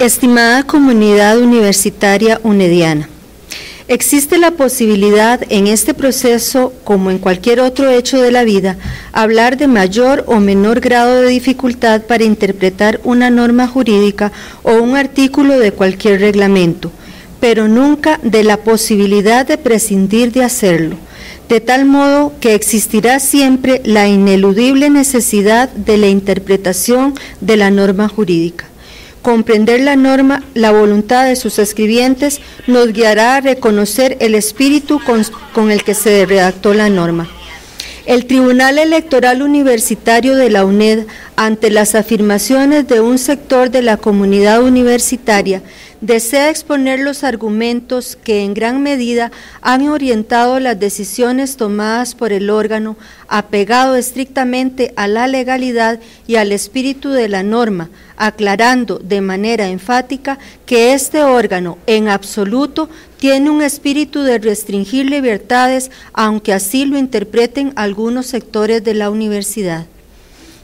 Estimada comunidad universitaria unediana, existe la posibilidad en este proceso, como en cualquier otro hecho de la vida, hablar de mayor o menor grado de dificultad para interpretar una norma jurídica o un artículo de cualquier reglamento, pero nunca de la posibilidad de prescindir de hacerlo de tal modo que existirá siempre la ineludible necesidad de la interpretación de la norma jurídica. Comprender la norma, la voluntad de sus escribientes, nos guiará a reconocer el espíritu con, el que se redactó la norma. El Tribunal Electoral Universitario de la UNED, ante las afirmaciones de un sector de la comunidad universitaria, desea exponer los argumentos que en gran medida han orientado las decisiones tomadas por el órgano, apegado estrictamente a la legalidad y al espíritu de la norma, aclarando de manera enfática que este órgano en absoluto tiene un espíritu de restringir libertades, aunque así lo interpreten algunos sectores de la universidad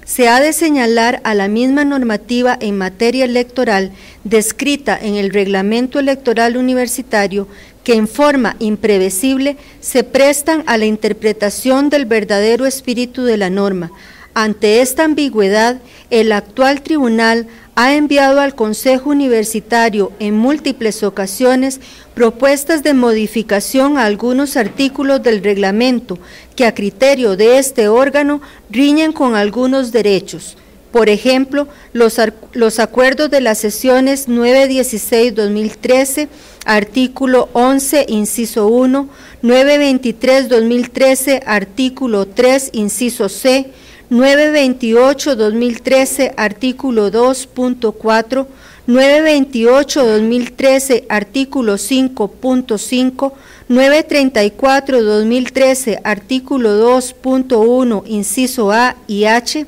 se ha de señalar a la misma normativa en materia electoral descrita en el reglamento electoral universitario que en forma imprevisible se prestan a la interpretación del verdadero espíritu de la norma. Ante esta ambigüedad, el actual tribunal ha enviado al Consejo Universitario en múltiples ocasiones propuestas de modificación a algunos artículos del reglamento que a criterio de este órgano riñen con algunos derechos. Por ejemplo, los, los acuerdos de las sesiones 916-2013, artículo 11, inciso 1, 923-2013, artículo 3, inciso C, 928-2013, artículo 2.4, 928-2013, artículo 5.5, 934-2013, artículo 2.1, inciso A y H,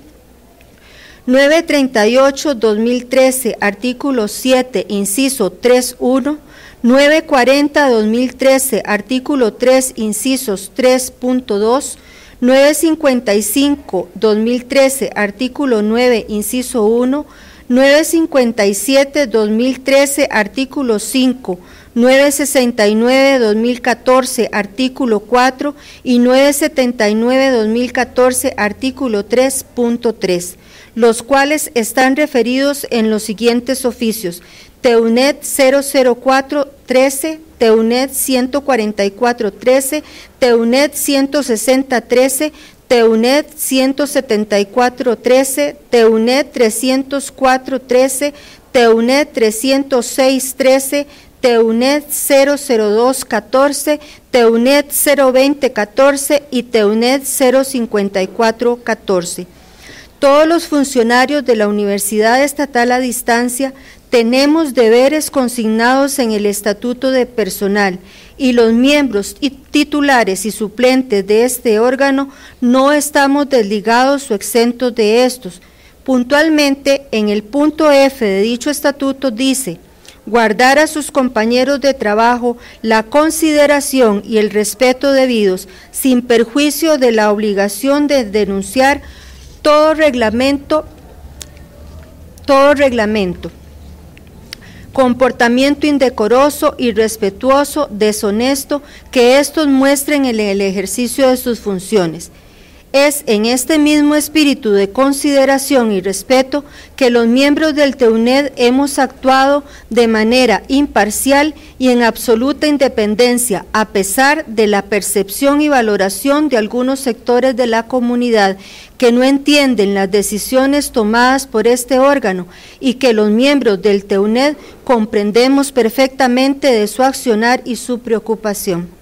938-2013, artículo 7, inciso 3.1, 940-2013, artículo 3, incisos 3.2, 955-2013, artículo 9, inciso 1, 957-2013, artículo 5, 969-2014, artículo 4 y 979-2014, artículo 3.3, los cuales están referidos en los siguientes oficios. TEUNET 00413, TEUNET 14413, TEUNET 16013, TEUNET 17413, TEUNET 30413, TEUNET 30613, TEUNET 00214, TEUNET 02014 y TEUNET 05414. Todos los funcionarios de la Universidad Estatal a Distancia tenemos deberes consignados en el Estatuto de Personal y los miembros titulares y suplentes de este órgano no estamos desligados o exentos de estos. Puntualmente, en el punto F de dicho estatuto dice, guardar a sus compañeros de trabajo la consideración y el respeto debidos, sin perjuicio de la obligación de denunciar todo reglamento, todo reglamento comportamiento indecoroso, irrespetuoso, deshonesto que estos muestren en el ejercicio de sus funciones. Es en este mismo espíritu de consideración y respeto que los miembros del TEUNED hemos actuado de manera imparcial y en absoluta independencia, a pesar de la percepción y valoración de algunos sectores de la comunidad que no entienden las decisiones tomadas por este órgano y que los miembros del TEUNED comprendemos perfectamente de su accionar y su preocupación.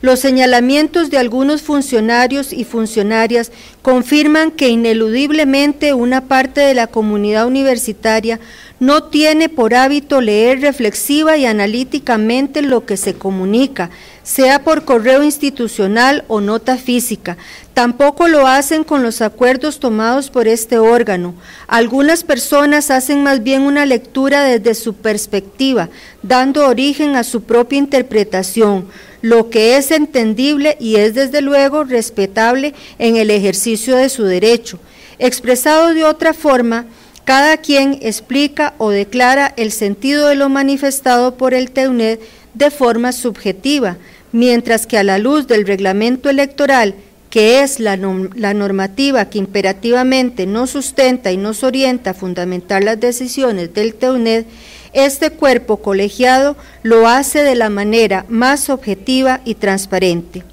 Los señalamientos de algunos funcionarios y funcionarias confirman que ineludiblemente una parte de la comunidad universitaria no tiene por hábito leer reflexiva y analíticamente lo que se comunica, sea por correo institucional o nota física. Tampoco lo hacen con los acuerdos tomados por este órgano. Algunas personas hacen más bien una lectura desde su perspectiva, dando origen a su propia interpretación lo que es entendible y es desde luego respetable en el ejercicio de su derecho. Expresado de otra forma, cada quien explica o declara el sentido de lo manifestado por el TEUNED de forma subjetiva, mientras que a la luz del reglamento electoral, que es la, normativa que imperativamente nos sustenta y nos orienta a fundamentar las decisiones del TEUNED, este cuerpo colegiado lo hace de la manera más objetiva y transparente.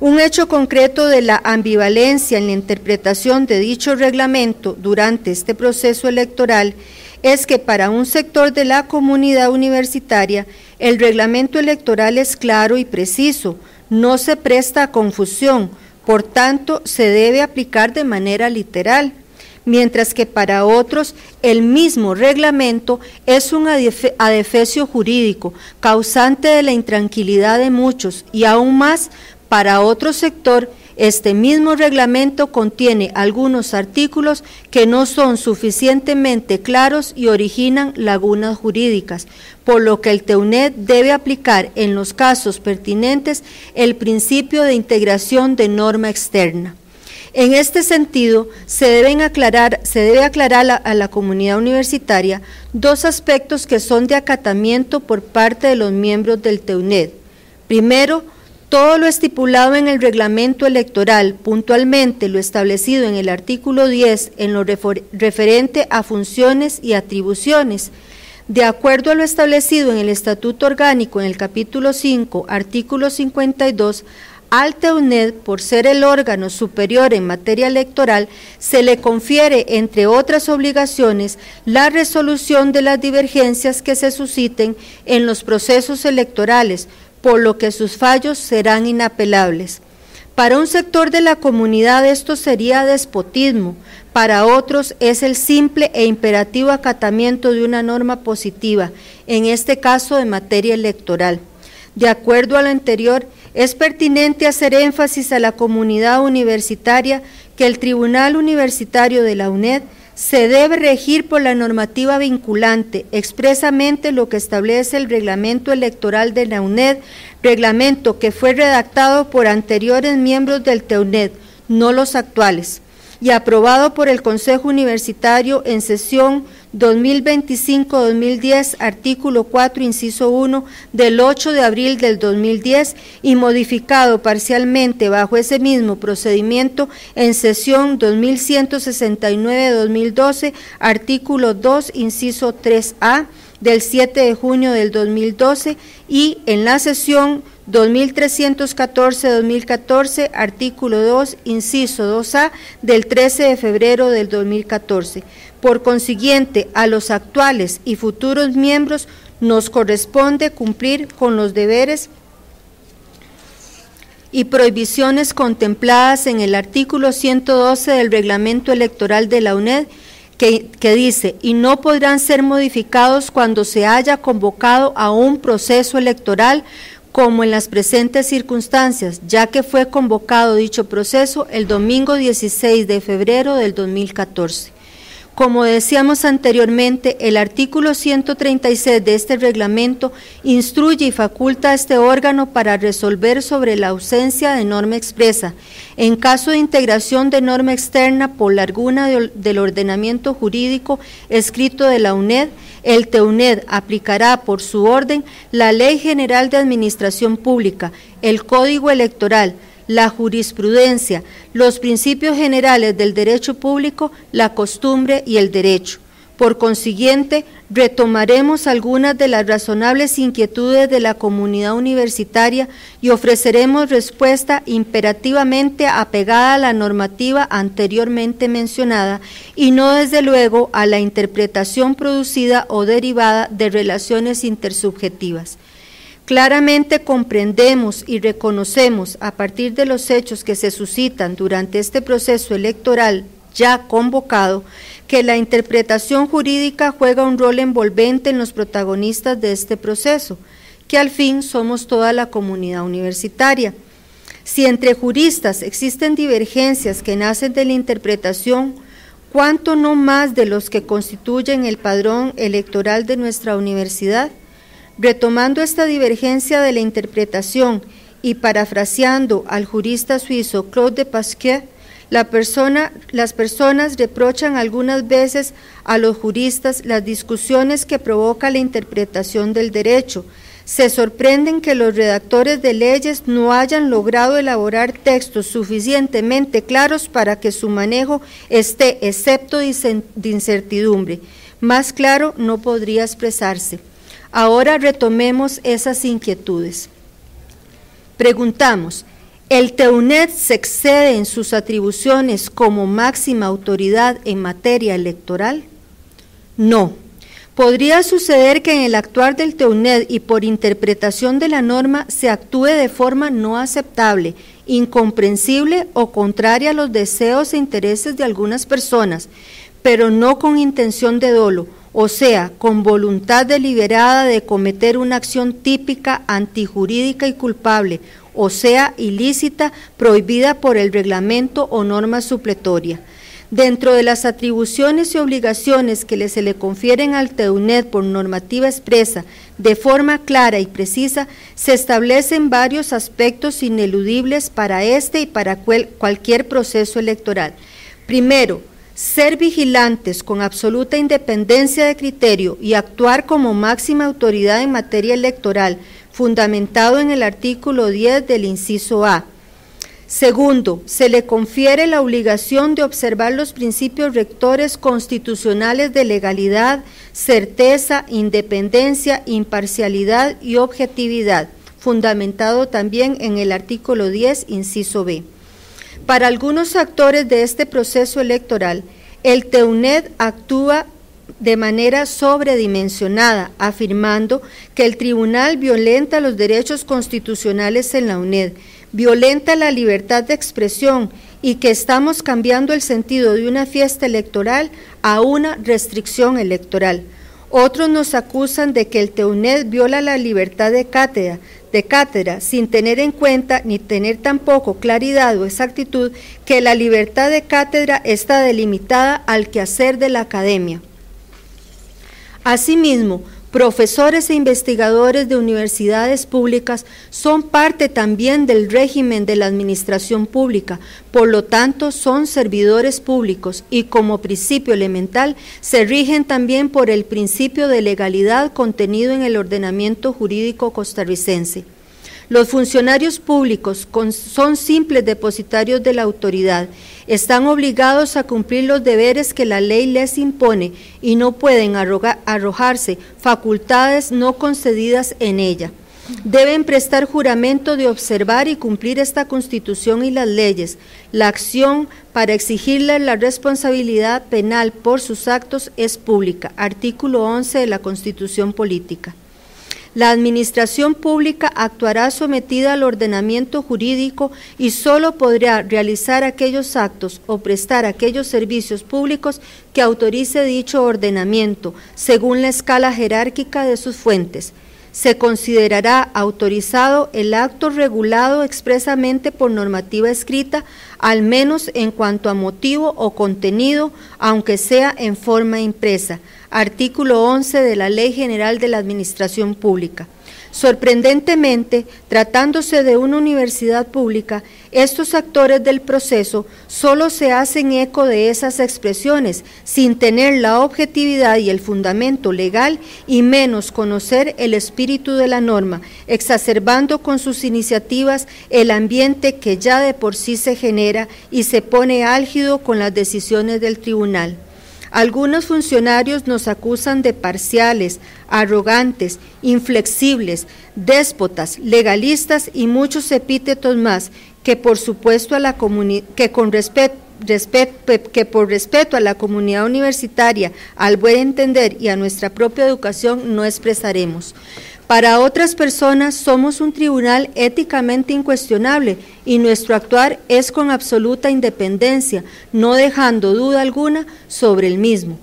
Un hecho concreto de la ambivalencia en la interpretación de dicho reglamento durante este proceso electoral es que para un sector de la comunidad universitaria el reglamento electoral es claro y preciso, no se presta a confusión, por tanto se debe aplicar de manera literal, mientras que para otros el mismo reglamento es un adefesio jurídico, causante de la intranquilidad de muchos y aún más para otro sector, este mismo reglamento contiene algunos artículos que no son suficientemente claros y originan lagunas jurídicas, por lo que el TEUNED debe aplicar en los casos pertinentes el principio de integración de norma externa. En este sentido, se, deben aclarar, se debe aclarar a, la comunidad universitaria dos aspectos que son de acatamiento por parte de los miembros del TEUNED. Primero, todo lo estipulado en el reglamento electoral, puntualmente lo establecido en el artículo 10 en lo referente a funciones y atribuciones, de acuerdo a lo establecido en el Estatuto Orgánico en el capítulo 5, artículo 52, al TEUNED, por ser el órgano superior en materia electoral, se le confiere, entre otras obligaciones, la resolución de las divergencias que se susciten en los procesos electorales, por lo que sus fallos serán inapelables. Para un sector de la comunidad esto sería despotismo, para otros es el simple e imperativo acatamiento de una norma positiva, en este caso de materia electoral. De acuerdo a lo anterior, es pertinente hacer énfasis a la comunidad universitaria que el Tribunal Universitario de la UNED se debe regir por la normativa vinculante, expresamente lo que establece el reglamento electoral de la UNED, reglamento que fue redactado por anteriores miembros del TEUNED, no los actuales, y aprobado por el Consejo Universitario en sesión 2025-2010, artículo 4, inciso 1, del 8 de abril del 2010 y modificado parcialmente bajo ese mismo procedimiento en sesión 2169-2012, artículo 2, inciso 3A del 7 de junio del 2012 y en la sesión 2314-2014, artículo 2, inciso 2A del 13 de febrero del 2014. Por consiguiente, a los actuales y futuros miembros nos corresponde cumplir con los deberes y prohibiciones contempladas en el artículo 112 del reglamento electoral de la UNED, que, dice, y no podrán ser modificados cuando se haya convocado a un proceso electoral como en las presentes circunstancias, ya que fue convocado dicho proceso el domingo 16 de febrero del 2014. Como decíamos anteriormente, el artículo 136 de este reglamento instruye y faculta a este órgano para resolver sobre la ausencia de norma expresa. En caso de integración de norma externa por larguna del ordenamiento jurídico escrito de la UNED, el TEUNED aplicará por su orden la Ley General de Administración Pública, el Código Electoral, la jurisprudencia, los principios generales del derecho público, la costumbre y el derecho. Por consiguiente, retomaremos algunas de las razonables inquietudes de la comunidad universitaria y ofreceremos respuesta imperativamente apegada a la normativa anteriormente mencionada y no desde luego a la interpretación producida o derivada de relaciones intersubjetivas. Claramente comprendemos y reconocemos a partir de los hechos que se suscitan durante este proceso electoral ya convocado que la interpretación jurídica juega un rol envolvente en los protagonistas de este proceso, que al fin somos toda la comunidad universitaria. Si entre juristas existen divergencias que nacen de la interpretación, ¿cuánto no más de los que constituyen el padrón electoral de nuestra universidad? Retomando esta divergencia de la interpretación y parafraseando al jurista suizo Claude de Pasquier, las personas reprochan algunas veces a los juristas las discusiones que provoca la interpretación del derecho. Se sorprenden que los redactores de leyes no hayan logrado elaborar textos suficientemente claros para que su manejo esté excepto de incertidumbre. Más claro no podría expresarse. Ahora retomemos esas inquietudes. Preguntamos, ¿el TEUNET se excede en sus atribuciones como máxima autoridad en materia electoral? No. Podría suceder que en el actuar del TEUNED y por interpretación de la norma se actúe de forma no aceptable, incomprensible o contraria a los deseos e intereses de algunas personas, pero no con intención de dolo o sea, con voluntad deliberada de cometer una acción típica, antijurídica y culpable, o sea, ilícita, prohibida por el reglamento o norma supletoria. Dentro de las atribuciones y obligaciones que se le confieren al TEUNET por normativa expresa, de forma clara y precisa, se establecen varios aspectos ineludibles para este y para cualquier proceso electoral. Primero, ser vigilantes con absoluta independencia de criterio y actuar como máxima autoridad en materia electoral, fundamentado en el artículo 10 del inciso A. Segundo, se le confiere la obligación de observar los principios rectores constitucionales de legalidad, certeza, independencia, imparcialidad y objetividad, fundamentado también en el artículo 10, inciso B. Para algunos actores de este proceso electoral, el TEUNED actúa de manera sobredimensionada, afirmando que el tribunal violenta los derechos constitucionales en la UNED, violenta la libertad de expresión y que estamos cambiando el sentido de una fiesta electoral a una restricción electoral. Otros nos acusan de que el TEUNED viola la libertad de cátedra, de cátedra sin tener en cuenta ni tener tampoco claridad o exactitud que la libertad de cátedra está delimitada al quehacer de la academia. Asimismo, profesores e investigadores de universidades públicas son parte también del régimen de la administración pública, por lo tanto son servidores públicos y como principio elemental se rigen también por el principio de legalidad contenido en el ordenamiento jurídico costarricense. Los funcionarios públicos son simples depositarios de la autoridad, están obligados a cumplir los deberes que la ley les impone y no pueden arrojarse facultades no concedidas en ella. Deben prestar juramento de observar y cumplir esta constitución y las leyes. La acción para exigirle la responsabilidad penal por sus actos es pública. Artículo 11 de la Constitución Política. La administración pública actuará sometida al ordenamiento jurídico y solo podrá realizar aquellos actos o prestar aquellos servicios públicos que autorice dicho ordenamiento, según la escala jerárquica de sus fuentes se considerará autorizado el acto regulado expresamente por normativa escrita, al menos en cuanto a motivo o contenido, aunque sea en forma impresa. Artículo 11 de la Ley General de la Administración Pública. Sorprendentemente, tratándose de una universidad pública, estos actores del proceso solo se hacen eco de esas expresiones, sin tener la objetividad y el fundamento legal y menos conocer el espíritu de la norma, exacerbando con sus iniciativas el ambiente que ya de por sí se genera y se pone álgido con las decisiones del tribunal. Algunos funcionarios nos acusan de parciales, arrogantes, inflexibles, déspotas, legalistas y muchos epítetos más que por supuesto a la que con respeto que por respeto a la comunidad universitaria, al buen entender y a nuestra propia educación no expresaremos. Para otras personas somos un tribunal éticamente incuestionable y nuestro actuar es con absoluta independencia, no dejando duda alguna sobre el mismo.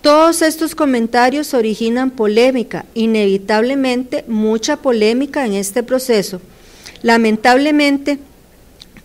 Todos estos comentarios originan polémica, inevitablemente mucha polémica en este proceso. Lamentablemente,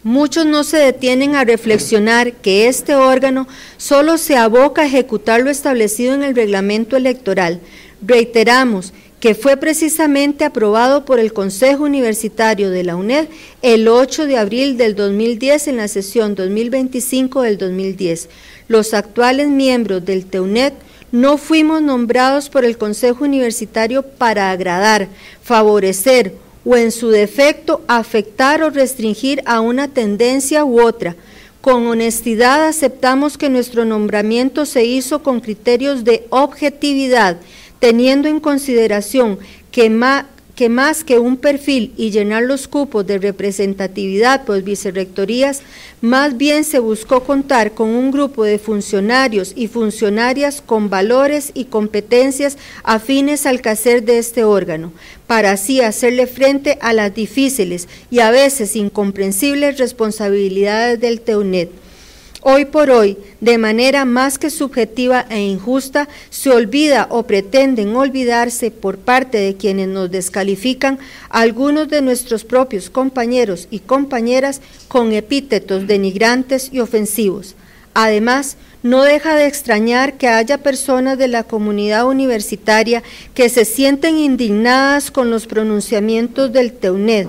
Muchos no se detienen a reflexionar que este órgano solo se aboca a ejecutar lo establecido en el reglamento electoral. Reiteramos que fue precisamente aprobado por el Consejo Universitario de la UNED el 8 de abril del 2010 en la sesión 2025 del 2010. Los actuales miembros del TEUNED no fuimos nombrados por el Consejo Universitario para agradar, favorecer o en su defecto afectar o restringir a una tendencia u otra. Con honestidad aceptamos que nuestro nombramiento se hizo con criterios de objetividad, teniendo en consideración que más, que un perfil y llenar los cupos de representatividad por vicerrectorías, más bien se buscó contar con un grupo de funcionarios y funcionarias con valores y competencias afines al quehacer de este órgano, para así hacerle frente a las difíciles y a veces incomprensibles responsabilidades del TEUNET Hoy por hoy, de manera más que subjetiva e injusta, se olvida o pretenden olvidarse por parte de quienes nos descalifican algunos de nuestros propios compañeros y compañeras con epítetos denigrantes y ofensivos. Además, no deja de extrañar que haya personas de la comunidad universitaria que se sienten indignadas con los pronunciamientos del TEUNED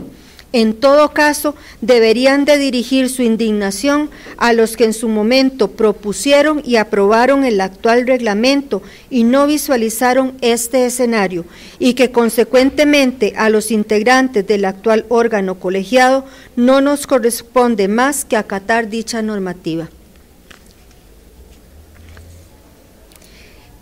en todo caso, deberían de dirigir su indignación a los que en su momento propusieron y aprobaron el actual reglamento y no visualizaron este escenario, y que consecuentemente a los integrantes del actual órgano colegiado no nos corresponde más que acatar dicha normativa.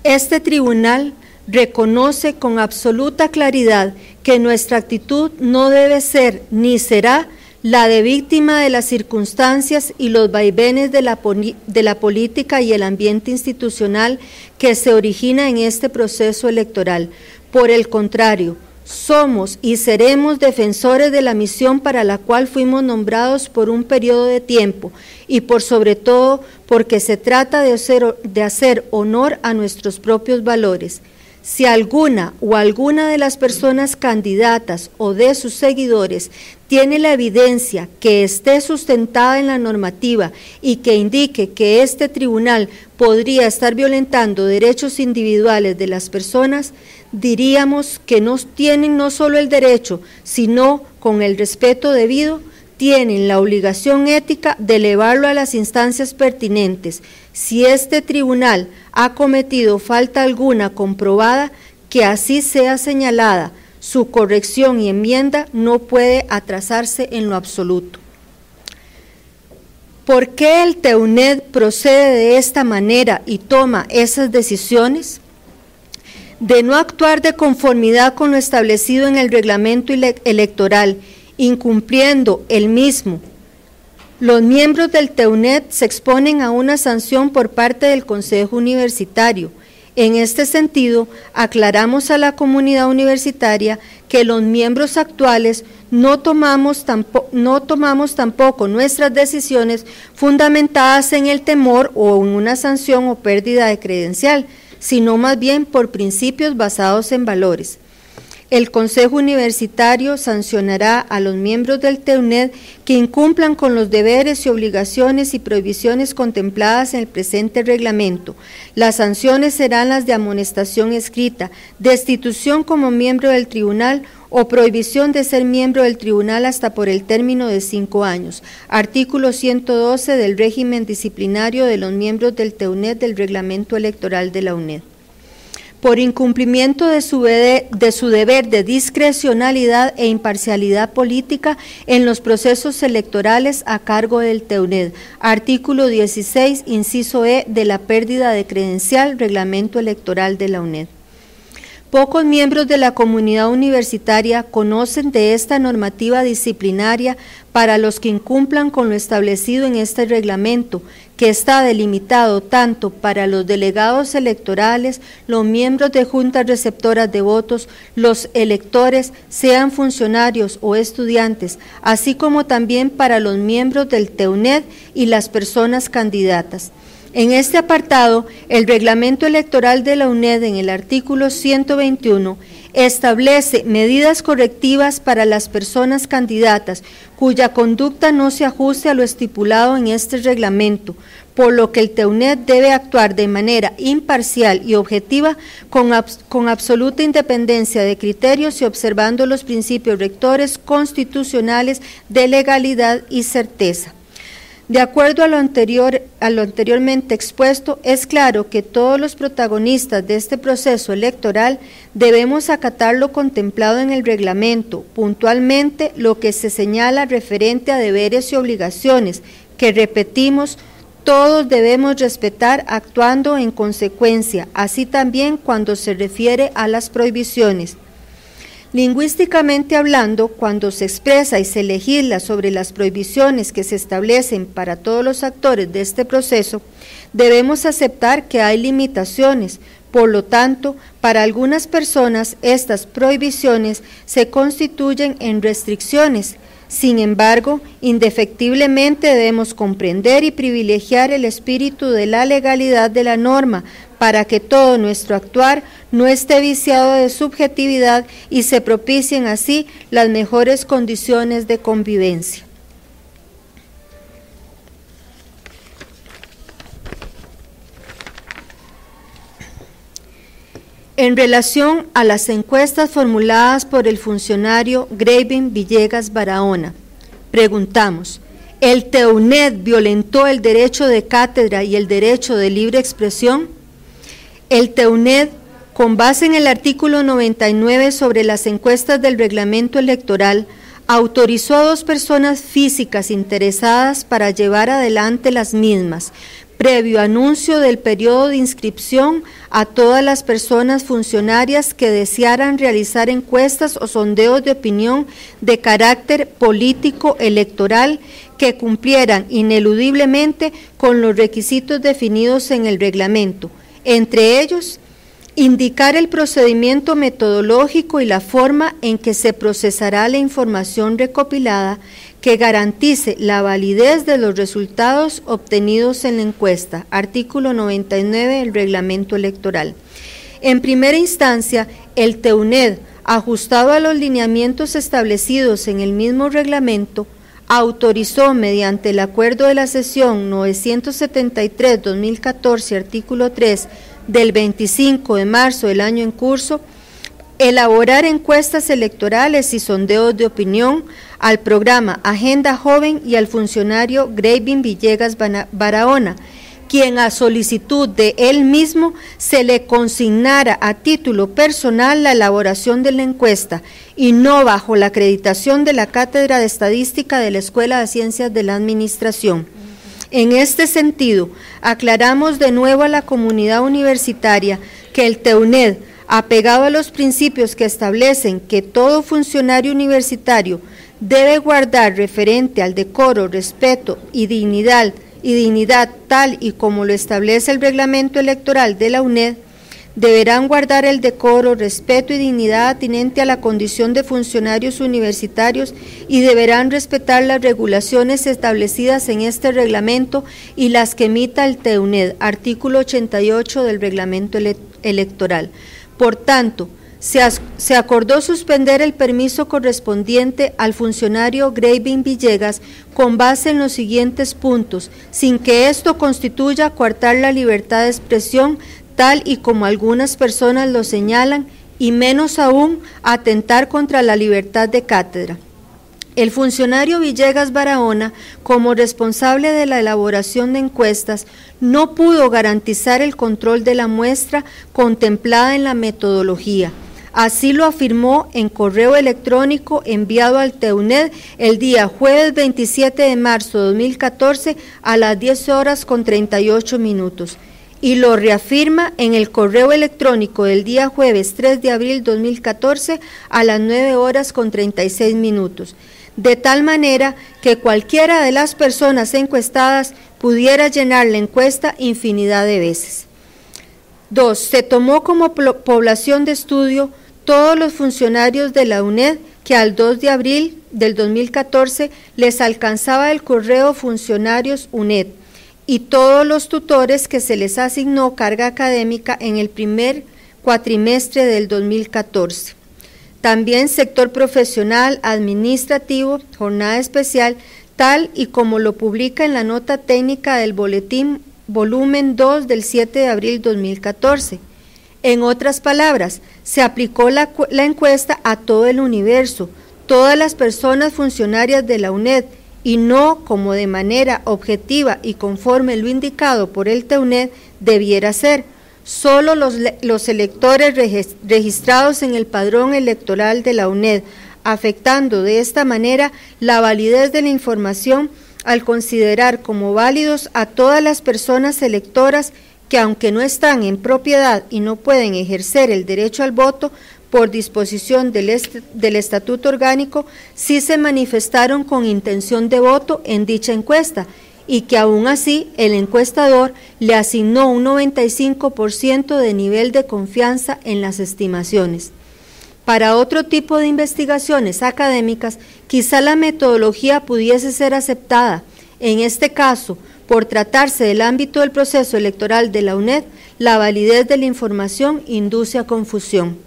Este tribunal reconoce con absoluta claridad que nuestra actitud no debe ser ni será la de víctima de las circunstancias y los vaivenes de la, de la, política y el ambiente institucional que se origina en este proceso electoral. Por el contrario, somos y seremos defensores de la misión para la cual fuimos nombrados por un periodo de tiempo y por sobre todo porque se trata de hacer, de hacer honor a nuestros propios valores. Si alguna o alguna de las personas candidatas o de sus seguidores tiene la evidencia que esté sustentada en la normativa y que indique que este tribunal podría estar violentando derechos individuales de las personas, diríamos que no tienen no solo el derecho, sino con el respeto debido, tienen la obligación ética de elevarlo a las instancias pertinentes. Si este tribunal ha cometido falta alguna comprobada, que así sea señalada, su corrección y enmienda no puede atrasarse en lo absoluto. ¿Por qué el TEUNED procede de esta manera y toma esas decisiones? De no actuar de conformidad con lo establecido en el reglamento electoral incumpliendo el mismo. Los miembros del TEUNET se exponen a una sanción por parte del Consejo Universitario. En este sentido, aclaramos a la comunidad universitaria que los miembros actuales no tomamos, no tomamos tampoco nuestras decisiones fundamentadas en el temor o en una sanción o pérdida de credencial, sino más bien por principios basados en valores. El Consejo Universitario sancionará a los miembros del TEUNED que incumplan con los deberes y obligaciones y prohibiciones contempladas en el presente reglamento. Las sanciones serán las de amonestación escrita, destitución como miembro del tribunal o prohibición de ser miembro del tribunal hasta por el término de cinco años. Artículo 112 del régimen disciplinario de los miembros del TEUNED del reglamento electoral de la UNED por incumplimiento de su, de su, deber de discrecionalidad e imparcialidad política en los procesos electorales a cargo del TEUNED. Artículo 16, inciso E de la pérdida de credencial, reglamento electoral de la UNED. Pocos miembros de la comunidad universitaria conocen de esta normativa disciplinaria para los que incumplan con lo establecido en este reglamento, que está delimitado tanto para los delegados electorales, los miembros de juntas receptoras de votos, los electores, sean funcionarios o estudiantes, así como también para los miembros del TEUNED y las personas candidatas. En este apartado, el reglamento electoral de la UNED en el artículo 121 establece medidas correctivas para las personas candidatas cuya conducta no se ajuste a lo estipulado en este reglamento, por lo que el TEUNED debe actuar de manera imparcial y objetiva con, con, absoluta independencia de criterios y observando los principios rectores constitucionales de legalidad y certeza. De acuerdo a lo, anterior, a lo anteriormente expuesto, es claro que todos los protagonistas de este proceso electoral debemos acatar lo contemplado en el reglamento, puntualmente lo que se señala referente a deberes y obligaciones, que repetimos, todos debemos respetar actuando en consecuencia, así también cuando se refiere a las prohibiciones. Lingüísticamente hablando, cuando se expresa y se legisla sobre las prohibiciones que se establecen para todos los actores de este proceso, debemos aceptar que hay limitaciones. Por lo tanto, para algunas personas estas prohibiciones se constituyen en restricciones sin embargo, indefectiblemente debemos comprender y privilegiar el espíritu de la legalidad de la norma para que todo nuestro actuar no esté viciado de subjetividad y se propicien así las mejores condiciones de convivencia. En relación a las encuestas formuladas por el funcionario Gravin Villegas Barahona, preguntamos, ¿el TEUNED violentó el derecho de cátedra y el derecho de libre expresión? El TEUNED, con base en el artículo 99 sobre las encuestas del reglamento electoral, autorizó a dos personas físicas interesadas para llevar adelante las mismas, previo anuncio del periodo de inscripción a todas las personas funcionarias que desearan realizar encuestas o sondeos de opinión de carácter político electoral que cumplieran ineludiblemente con los requisitos definidos en el reglamento, entre ellos indicar el procedimiento metodológico y la forma en que se procesará la información recopilada que garantice la validez de los resultados obtenidos en la encuesta, artículo 99 del reglamento electoral. En primera instancia, el TEUNED, ajustado a los lineamientos establecidos en el mismo reglamento, autorizó mediante el acuerdo de la sesión 973-2014, artículo 3, del 25 de marzo del año en curso, elaborar encuestas electorales y sondeos de opinión al programa Agenda Joven y al funcionario Gravin Villegas Barahona, quien a solicitud de él mismo se le consignara a título personal la elaboración de la encuesta y no bajo la acreditación de la Cátedra de Estadística de la Escuela de Ciencias de la Administración. En este sentido, aclaramos de nuevo a la comunidad universitaria que el TEUNED, apegado a los principios que establecen que todo funcionario universitario debe guardar referente al decoro, respeto y dignidad, y dignidad tal y como lo establece el reglamento electoral de la UNED, deberán guardar el decoro, respeto y dignidad atinente a la condición de funcionarios universitarios y deberán respetar las regulaciones establecidas en este reglamento y las que emita el TEUNED, artículo 88 del reglamento electoral. Por tanto, se, acordó suspender el permiso correspondiente al funcionario Graving Villegas con base en los siguientes puntos, sin que esto constituya coartar la libertad de expresión tal y como algunas personas lo señalan, y menos aún atentar contra la libertad de cátedra. El funcionario Villegas Barahona, como responsable de la elaboración de encuestas, no pudo garantizar el control de la muestra contemplada en la metodología. Así lo afirmó en correo electrónico enviado al TEUNED el día jueves 27 de marzo de 2014 a las 10 horas con 38 minutos y lo reafirma en el correo electrónico del día jueves 3 de abril 2014 a las 9 horas con 36 minutos de tal manera que cualquiera de las personas encuestadas pudiera llenar la encuesta infinidad de veces. Dos, se tomó como población de estudio todos los funcionarios de la UNED que al 2 de abril del 2014 les alcanzaba el correo funcionarios UNED y todos los tutores que se les asignó carga académica en el primer cuatrimestre del 2014. También sector profesional, administrativo, jornada especial, tal y como lo publica en la nota técnica del boletín volumen 2 del 7 de abril 2014. En otras palabras, se aplicó la, encuesta a todo el universo, todas las personas funcionarias de la UNED, y no como de manera objetiva y conforme lo indicado por el TEUNED debiera ser. Solo los, los electores registrados en el padrón electoral de la UNED, afectando de esta manera la validez de la información al considerar como válidos a todas las personas electoras que aunque no están en propiedad y no pueden ejercer el derecho al voto, por disposición del, Estatuto Orgánico, sí se manifestaron con intención de voto en dicha encuesta y que aún así el encuestador le asignó un 95% de nivel de confianza en las estimaciones. Para otro tipo de investigaciones académicas, quizá la metodología pudiese ser aceptada. En este caso, por tratarse del ámbito del proceso electoral de la UNED, la validez de la información induce a confusión.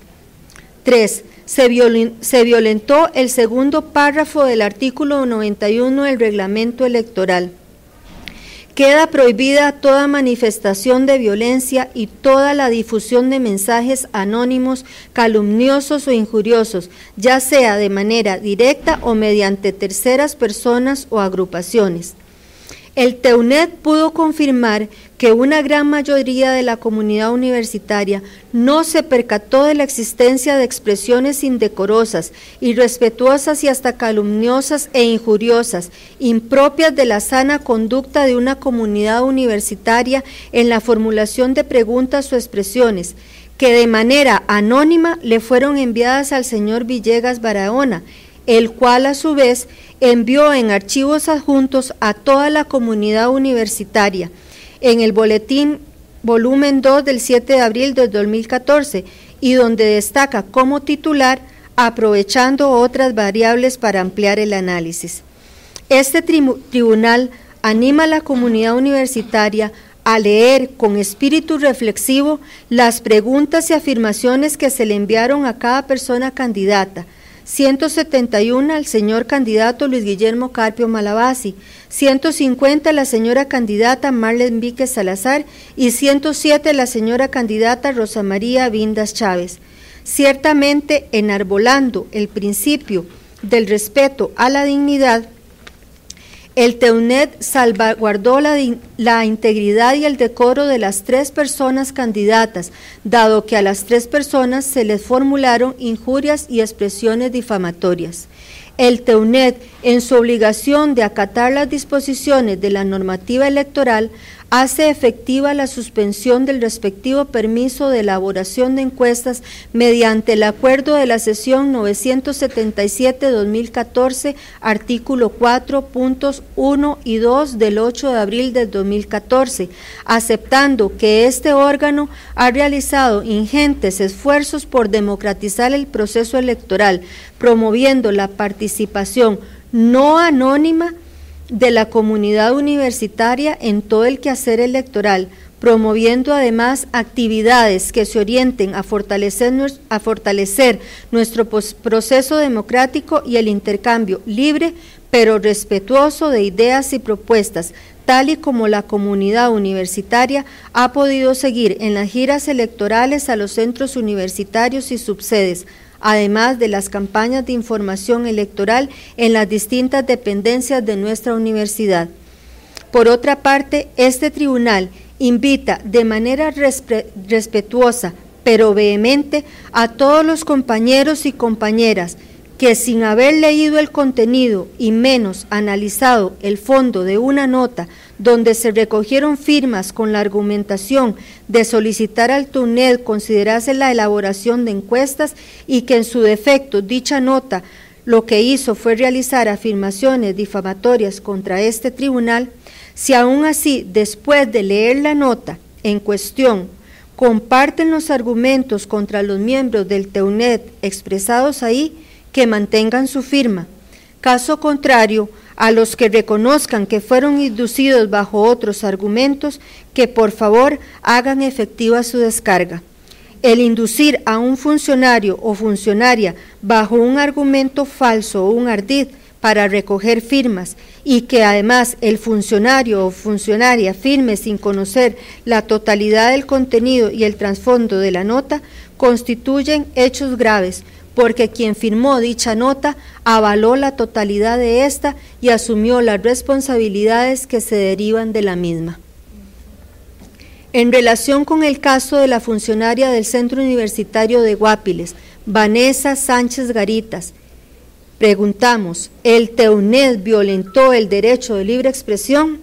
3. Se, se, violentó el segundo párrafo del artículo 91 del reglamento electoral. Queda prohibida toda manifestación de violencia y toda la difusión de mensajes anónimos, calumniosos o injuriosos, ya sea de manera directa o mediante terceras personas o agrupaciones. El TEUNED pudo confirmar que una gran mayoría de la comunidad universitaria no se percató de la existencia de expresiones indecorosas, irrespetuosas y hasta calumniosas e injuriosas, impropias de la sana conducta de una comunidad universitaria en la formulación de preguntas o expresiones que de manera anónima le fueron enviadas al señor Villegas Barahona, el cual a su vez envió en archivos adjuntos a toda la comunidad universitaria en el boletín volumen 2 del 7 de abril de 2014 y donde destaca como titular aprovechando otras variables para ampliar el análisis. Este tribunal anima a la comunidad universitaria a leer con espíritu reflexivo las preguntas y afirmaciones que se le enviaron a cada persona candidata, 171 al señor candidato Luis Guillermo Carpio Malabasi, 150 a la señora candidata Marlene Víquez Salazar y 107 a la señora candidata Rosa María Vindas Chávez. Ciertamente, enarbolando el principio del respeto a la dignidad, el TEUNED salvaguardó la, integridad y el decoro de las tres personas candidatas, dado que a las tres personas se les formularon injurias y expresiones difamatorias. El TEUNED, en su obligación de acatar las disposiciones de la normativa electoral, hace efectiva la suspensión del respectivo permiso de elaboración de encuestas mediante el acuerdo de la sesión 977-2014, artículo 4, puntos 1 y 2 del 8 de abril del 2014, aceptando que este órgano ha realizado ingentes esfuerzos por democratizar el proceso electoral, promoviendo la participación no anónima de la comunidad universitaria en todo el quehacer electoral, promoviendo además actividades que se orienten a fortalecer, a fortalecer nuestro proceso democrático y el intercambio libre, pero respetuoso de ideas y propuestas, tal y como la comunidad universitaria ha podido seguir en las giras electorales a los centros universitarios y subsedes, además de las campañas de información electoral en las distintas dependencias de nuestra universidad. Por otra parte, este tribunal invita de manera respetuosa, pero vehemente, a todos los compañeros y compañeras que sin haber leído el contenido y menos analizado el fondo de una nota donde se recogieron firmas con la argumentación de solicitar al TUNED considerase la elaboración de encuestas y que en su defecto dicha nota lo que hizo fue realizar afirmaciones difamatorias contra este tribunal, si aún así, después de leer la nota en cuestión, comparten los argumentos contra los miembros del TEUNED expresados ahí, que mantengan su firma. Caso contrario, a los que reconozcan que fueron inducidos bajo otros argumentos, que por favor hagan efectiva su descarga. El inducir a un funcionario o funcionaria bajo un argumento falso o un ardid para recoger firmas y que además el funcionario o funcionaria firme sin conocer la totalidad del contenido y el trasfondo de la nota constituyen hechos graves porque quien firmó dicha nota avaló la totalidad de esta y asumió las responsabilidades que se derivan de la misma. En relación con el caso de la funcionaria del Centro Universitario de Guapiles, Vanessa Sánchez Garitas, preguntamos, ¿el TEUNED violentó el derecho de libre expresión?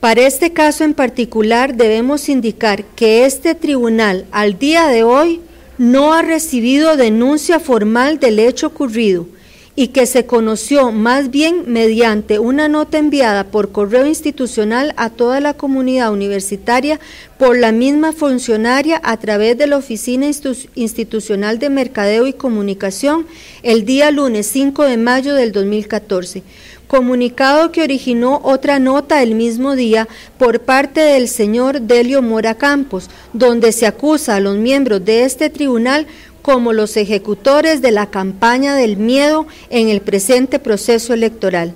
Para este caso en particular debemos indicar que este tribunal al día de hoy no ha recibido denuncia formal del hecho ocurrido y que se conoció más bien mediante una nota enviada por correo institucional a toda la comunidad universitaria por la misma funcionaria a través de la Oficina Institucional de Mercadeo y Comunicación el día lunes 5 de mayo del 2014 comunicado que originó otra nota el mismo día por parte del señor Delio Mora Campos, donde se acusa a los miembros de este tribunal como los ejecutores de la campaña del miedo en el presente proceso electoral.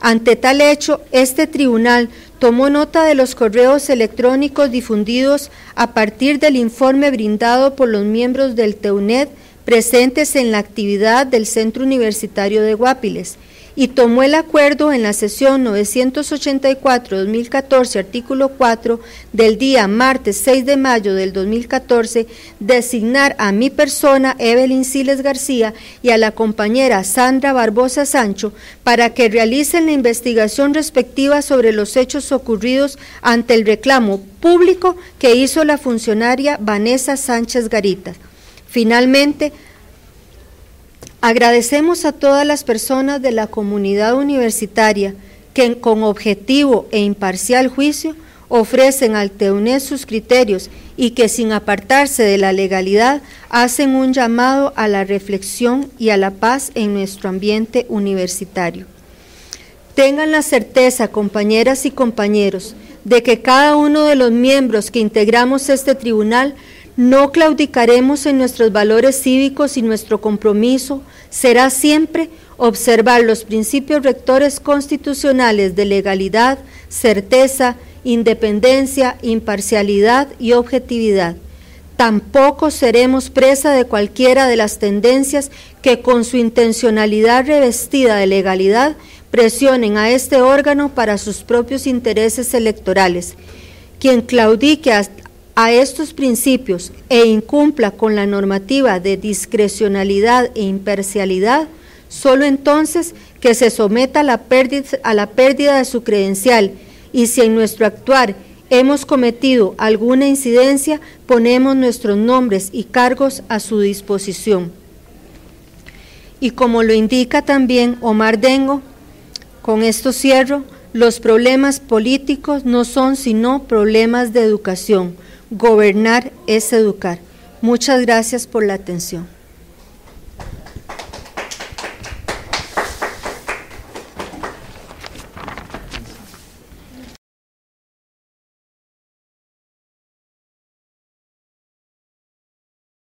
Ante tal hecho, este tribunal tomó nota de los correos electrónicos difundidos a partir del informe brindado por los miembros del TEUNED presentes en la actividad del Centro Universitario de Guapiles y tomó el acuerdo en la sesión 984-2014, artículo 4, del día martes 6 de mayo del 2014, designar a mi persona, Evelyn Siles García, y a la compañera Sandra Barbosa Sancho para que realicen la investigación respectiva sobre los hechos ocurridos ante el reclamo público que hizo la funcionaria Vanessa Sánchez Garitas. Finalmente, Agradecemos a todas las personas de la comunidad universitaria que con objetivo e imparcial juicio ofrecen al TEUNED sus criterios y que sin apartarse de la legalidad hacen un llamado a la reflexión y a la paz en nuestro ambiente universitario. Tengan la certeza, compañeras y compañeros, de que cada uno de los miembros que integramos este tribunal no claudicaremos en nuestros valores cívicos y nuestro compromiso será siempre observar los principios rectores constitucionales de legalidad, certeza, independencia, imparcialidad y objetividad. Tampoco seremos presa de cualquiera de las tendencias que con su intencionalidad revestida de legalidad presionen a este órgano para sus propios intereses electorales. Quien claudique a estos principios e incumpla con la normativa de discrecionalidad e imparcialidad, solo entonces que se someta a la, pérdida, a la pérdida de su credencial y si en nuestro actuar hemos cometido alguna incidencia, ponemos nuestros nombres y cargos a su disposición. Y como lo indica también Omar Dengo, con esto cierro, los problemas políticos no son sino problemas de educación Gobernar es educar. Muchas gracias por la atención.